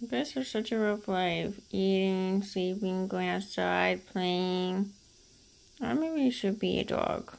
This is such a rough life. Eating, sleeping, going outside, playing. Or maybe you should be a dog.